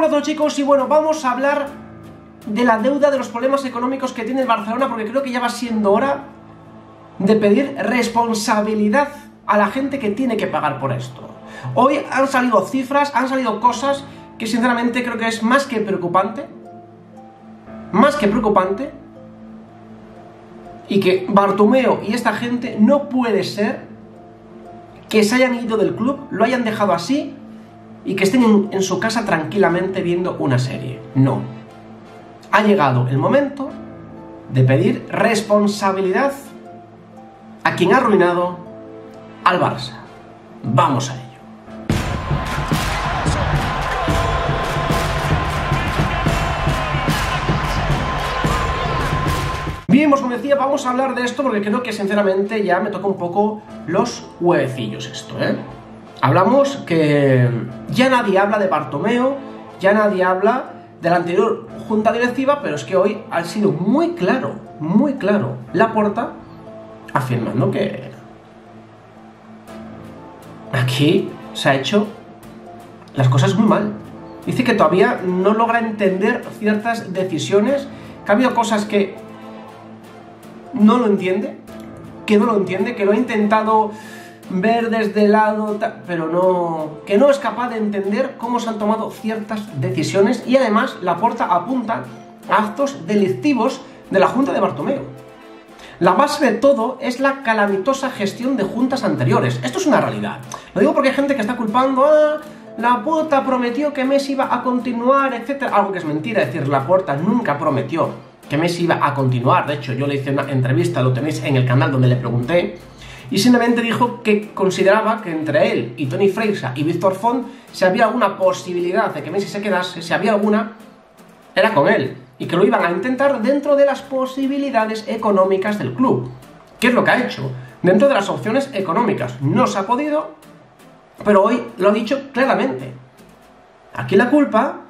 Noches chicos y bueno, vamos a hablar de la deuda, de los problemas económicos que tiene el Barcelona porque creo que ya va siendo hora de pedir responsabilidad a la gente que tiene que pagar por esto. Hoy han salido cifras, han salido cosas que sinceramente creo que es más que preocupante, más que preocupante, y que Bartomeo y esta gente no puede ser que se hayan ido del club, lo hayan dejado así y que estén en, su casa tranquilamente viendo una serie. No. Ha llegado el momento de pedir responsabilidad a quien ha arruinado al Barça. Vamos a ello. Bien, pues como decía, vamos a hablar de esto porque creo que sinceramente ya me toca un poco los huevecillos esto, ¿eh? Hablamos que ya nadie habla de Bartomeo, ya nadie habla de la anterior junta directiva, pero es que hoy ha sido muy claro, muy claro, la porta afirmando que aquí se ha hecho las cosas muy mal. Dice que todavía no logra entender ciertas decisiones, que ha habido cosas que no lo entiende, que no lo entiende, que lo ha intentado ver desde el lado, pero no, que no es capaz de entender cómo se han tomado ciertas decisiones y además la porta apunta a actos delictivos de la Junta de Bartomeu. La base de todo es la calamitosa gestión de juntas anteriores. Esto es una realidad. Lo digo porque hay gente que está culpando, ah, la puerta prometió que Messi iba a continuar, etc. Algo que es mentira, es decir, la puerta nunca prometió que Messi iba a continuar. De hecho, yo le hice una entrevista, lo tenéis en el canal donde le pregunté, y simplemente dijo que consideraba que entre él y Tony Freisa y Víctor Font, si había alguna posibilidad de que Messi se quedase, si había alguna, era con él. Y que lo iban a intentar dentro de las posibilidades económicas del club. ¿Qué es lo que ha hecho? Dentro de las opciones económicas. No se ha podido, pero hoy lo ha dicho claramente. Aquí la culpa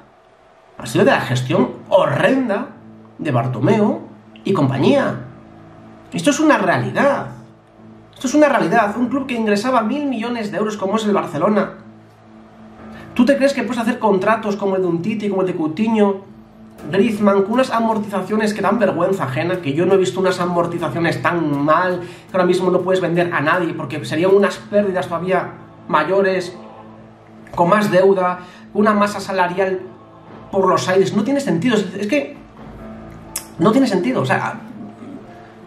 ha sido de la gestión horrenda de Bartomeo y compañía. Esto es una realidad. Esto es una realidad. Un club que ingresaba mil millones de euros como es el Barcelona. ¿Tú te crees que puedes hacer contratos como el de un Titi, como el de Coutinho, Griezmann, con unas amortizaciones que dan vergüenza ajena, que yo no he visto unas amortizaciones tan mal, que ahora mismo no puedes vender a nadie, porque serían unas pérdidas todavía mayores, con más deuda, una masa salarial por los aires. No tiene sentido. Es que no tiene sentido. O sea,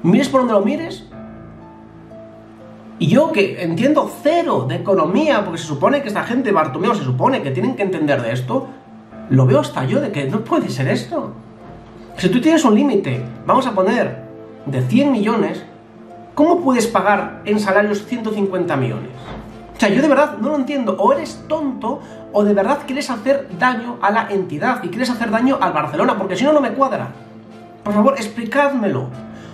mires por donde lo mires, y yo que entiendo cero de economía, porque se supone que esta gente, Bartomeo, se supone que tienen que entender de esto, lo veo hasta yo de que no puede ser esto. Si tú tienes un límite, vamos a poner, de 100 millones, ¿cómo puedes pagar en salarios 150 millones? O sea, yo de verdad no lo entiendo. O eres tonto o de verdad quieres hacer daño a la entidad y quieres hacer daño al Barcelona, porque si no, no me cuadra. Por favor, explicádmelo.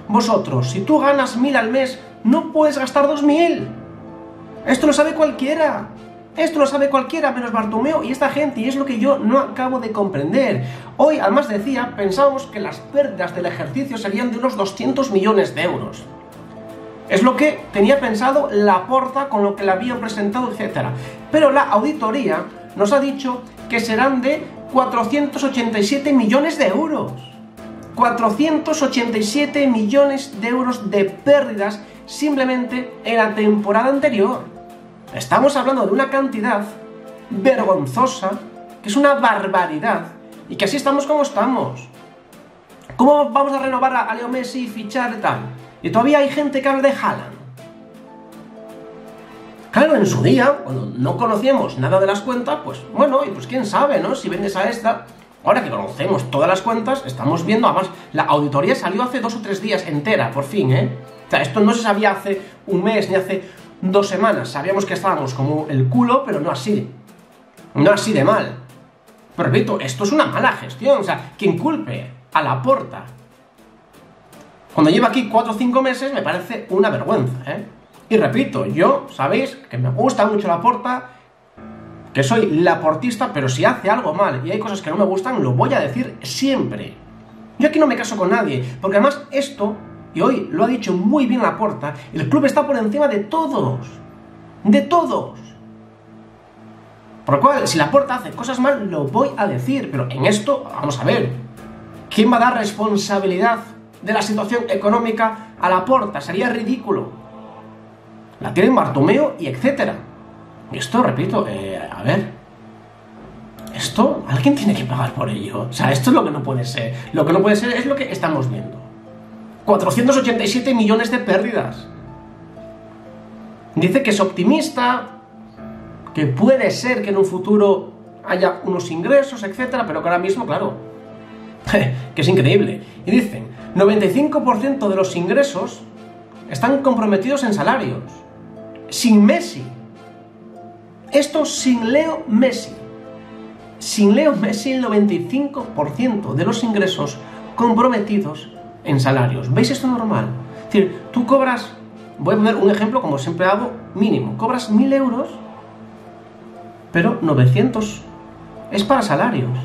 Vosotros, si tú ganas mil al mes, no puedes gastar 2.000. Esto lo sabe cualquiera. Esto lo sabe cualquiera, menos Bartomeo y esta gente, y es lo que yo no acabo de comprender. Hoy, además decía, pensábamos que las pérdidas del ejercicio serían de unos 200 millones de euros. Es lo que tenía pensado la porta con lo que le habían presentado, etc. Pero la auditoría nos ha dicho que serán de 487 millones de euros. 487 millones de euros de pérdidas simplemente en la temporada anterior. Estamos hablando de una cantidad vergonzosa, que es una barbaridad, y que así estamos como estamos. ¿Cómo vamos a renovar a Leo Messi y fichar y tal? Y todavía hay gente que habla de Haaland. Claro, en su día, cuando no conocíamos nada de las cuentas, pues bueno, y pues quién sabe, ¿no? Si vendes a esta, ahora que conocemos todas las cuentas, estamos viendo, además, la auditoría salió hace dos o tres días entera, por fin, ¿eh? O sea, esto no se sabía hace un mes ni hace dos semanas. Sabíamos que estábamos como el culo, pero no así. No así de mal. Pero repito, esto es una mala gestión. O sea, quien culpe a la porta cuando lleva aquí cuatro o cinco meses me parece una vergüenza, ¿eh? Y repito, yo, sabéis, que me gusta mucho la porta, que soy laportista, pero si hace algo mal y hay cosas que no me gustan, lo voy a decir siempre. Yo aquí no me caso con nadie, porque además esto y hoy lo ha dicho muy bien la porta, el club está por encima de todos. De todos. Por lo cual, si la puerta hace cosas mal, lo voy a decir. Pero en esto, vamos a ver. ¿Quién va a dar responsabilidad de la situación económica a la puerta? Sería ridículo. La tienen Bartomeo y etcétera. Esto, repito, eh, a ver. Esto, alguien tiene que pagar por ello. O sea, esto es lo que no puede ser. Lo que no puede ser es lo que estamos viendo. 487 millones de pérdidas. Dice que es optimista, que puede ser que en un futuro haya unos ingresos, etcétera, pero que ahora mismo, claro, que es increíble. Y dicen, 95% de los ingresos están comprometidos en salarios. Sin Messi. Esto sin Leo Messi. Sin Leo Messi el 95% de los ingresos comprometidos en salarios. ¿Veis esto normal? Es decir, tú cobras, voy a poner un ejemplo como siempre hago, mínimo, cobras 1000 euros pero 900 es para salarios.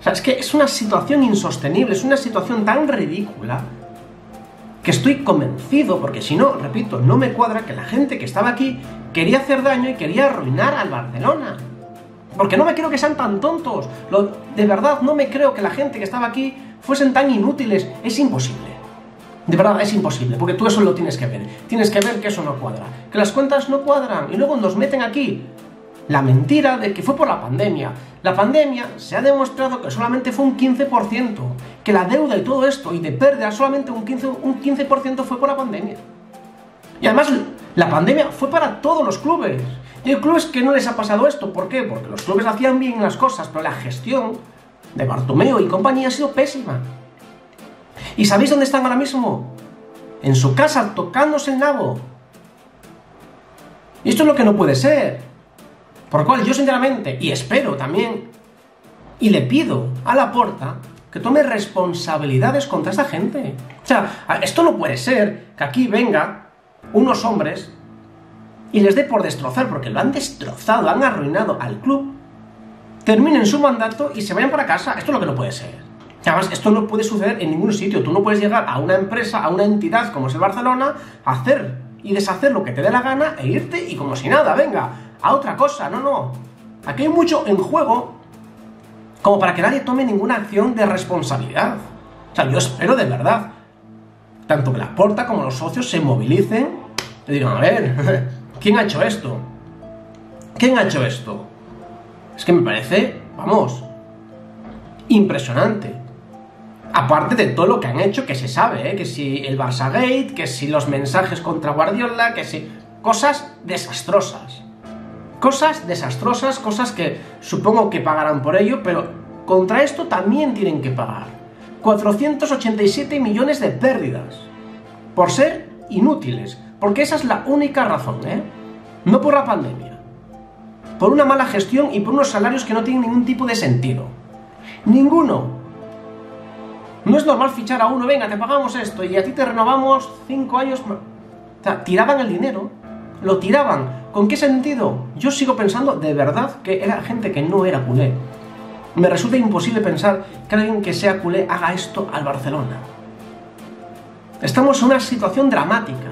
O sea, es que es una situación insostenible, es una situación tan ridícula que estoy convencido, porque si no, repito, no me cuadra que la gente que estaba aquí quería hacer daño y quería arruinar al Barcelona. Porque no me creo que sean tan tontos. de verdad, no me creo que la gente que estaba aquí fuesen tan inútiles. Es imposible. De verdad, es imposible, porque tú eso lo tienes que ver. Tienes que ver que eso no cuadra. Que las cuentas no cuadran. Y luego nos meten aquí la mentira de que fue por la pandemia. La pandemia se ha demostrado que solamente fue un 15%, que la deuda y todo esto y de pérdida solamente un 15%, un 15 fue por la pandemia. Y además la pandemia fue para todos los clubes. Y hay clubes que no les ha pasado esto. ¿Por qué? Porque los clubes hacían bien las cosas, pero la gestión de Bartomeo y compañía ha sido pésima. ¿Y sabéis dónde están ahora mismo? En su casa, tocándose el nabo. Y esto es lo que no puede ser. Por lo cual yo sinceramente, y espero también, y le pido a la porta que tome responsabilidades contra esta gente. O sea, esto no puede ser que aquí venga unos hombres y les dé por destrozar, porque lo han destrozado, han arruinado al club, terminen su mandato y se vayan para casa. Esto es lo que no puede ser. Además, esto no puede suceder en ningún sitio. Tú no puedes llegar a una empresa, a una entidad como es el Barcelona, hacer y deshacer lo que te dé la gana e irte y como si nada, venga, a otra cosa, no, no. Aquí hay mucho en juego como para que nadie tome ninguna acción de responsabilidad. O sea, yo espero de verdad, tanto que la porta como los socios se movilicen y digan, a ver, ¿quién ha hecho esto? ¿Quién ha hecho esto? Es que me parece, vamos, impresionante. Aparte de todo lo que han hecho, que se sabe, ¿eh? que si el Barça Gate, que si los mensajes contra Guardiola, que si... Cosas desastrosas. Cosas desastrosas, cosas que supongo que pagarán por ello, pero contra esto también tienen que pagar. 487 millones de pérdidas. Por ser inútiles. Porque esa es la única razón, ¿eh? No por la pandemia. Por una mala gestión y por unos salarios que no tienen ningún tipo de sentido. Ninguno. No es normal fichar a uno, venga, te pagamos esto y a ti te renovamos cinco años. O sea, tiraban el dinero lo tiraban. ¿Con qué sentido? Yo sigo pensando de verdad que era gente que no era culé. Me resulta imposible pensar que alguien que sea culé haga esto al Barcelona. Estamos en una situación dramática,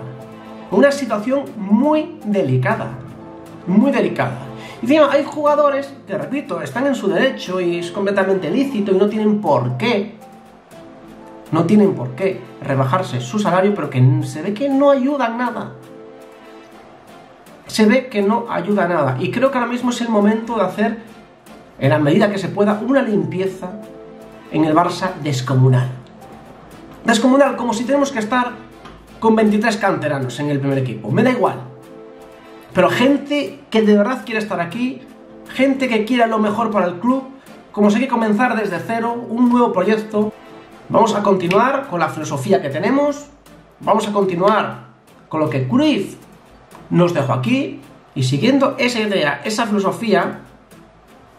una situación muy delicada, muy delicada. Y encima hay jugadores, te repito, están en su derecho y es completamente lícito y no tienen por qué, no tienen por qué rebajarse su salario, pero que se ve que no ayudan nada se ve que no ayuda a nada. Y creo que ahora mismo es el momento de hacer, en la medida que se pueda, una limpieza en el Barça descomunal. Descomunal, como si tenemos que estar con 23 canteranos en el primer equipo. Me da igual. Pero gente que de verdad quiere estar aquí, gente que quiera lo mejor para el club, como si hay que comenzar desde cero, un nuevo proyecto. Vamos a continuar con la filosofía que tenemos, vamos a continuar con lo que Cruyff nos dejó aquí y siguiendo esa idea, esa filosofía,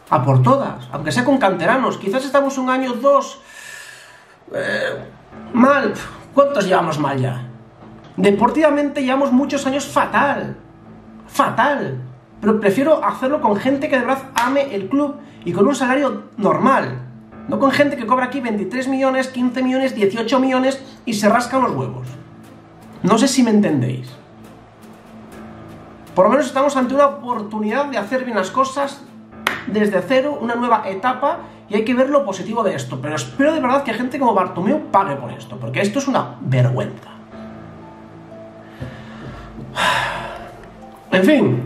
a por todas, aunque sea con canteranos. Quizás estamos un año, dos, eh, mal. ¿Cuántos llevamos mal ya? Deportivamente llevamos muchos años fatal. Fatal. Pero prefiero hacerlo con gente que de verdad ame el club y con un salario normal. No con gente que cobra aquí 23 millones, 15 millones, 18 millones y se rascan los huevos. No sé si me entendéis. Por lo menos estamos ante una oportunidad de hacer bien las cosas desde cero, una nueva etapa, y hay que ver lo positivo de esto. Pero espero de verdad que gente como Bartomeu pague por esto, porque esto es una vergüenza. En fin,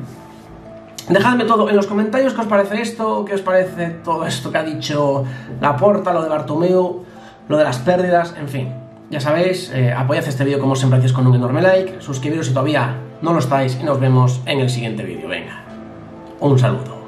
dejadme todo en los comentarios qué os parece esto, qué os parece todo esto que ha dicho la porta, lo de Bartomeu, lo de las pérdidas, en fin. Ya sabéis, eh, apoyad este vídeo como siempre hacéis con un enorme like, suscribiros si todavía no lo estáis y nos vemos en el siguiente vídeo. Venga, un saludo.